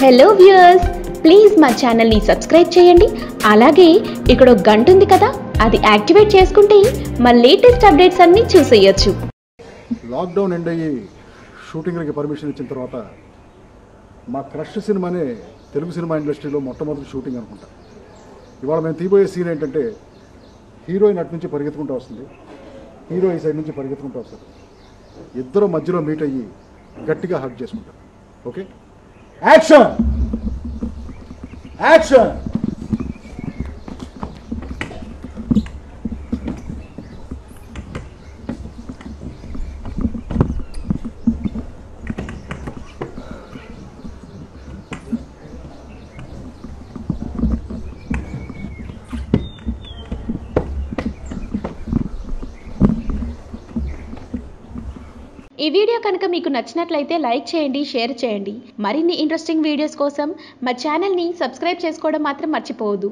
Hello viewers please మా ఛానల్ని subscribe చేయండి. అలాగే ఇక్కడ ఒక గంట ఉంది కదా అది యాక్టివేట్ చేసుకుంటే మా లేటెస్ట్ అప్డేట్స్ అన్నీ చూసేయొచ్చు. లాక్డౌన్ ఎండ్ అయ్యి షూటింగ్లకి పర్మిషన్ ఇచ్చిన తర్వాత మా క్రష్ సినిమానే తెలుగు సినిమా ఇండస్ట్రీలో మొట్టమొదటి షూటింగ్ అనుకుంటా. ఇవాళ మేము తీయబోయే సీన్ ఏంటంటే హీరోయిన్ అటు నుంచి పరిగెత్తుకుంటూ వస్తుంది. హీరో ఈ సైడ్ నుంచి పరిగెత్తుకుంటూ వస్తారు ఇద్దరు మధ్యలో మీట్ అయ్యి గట్టిగా హక్ చేసుకుంటారు ఓకే Action! Action! ఈ వీడియో కనుక మీకు నచ్చినట్లయితే లైక్ చేయండి షేర్ చేయండి. మరిన్ని ఇంట్రెస్టింగ్ వీడియోస్ కోసం మా ఛానల్ని సబ్స్క్రైబ్ చేసుకోవడం మాత్రం మర్చిపోవద్దు.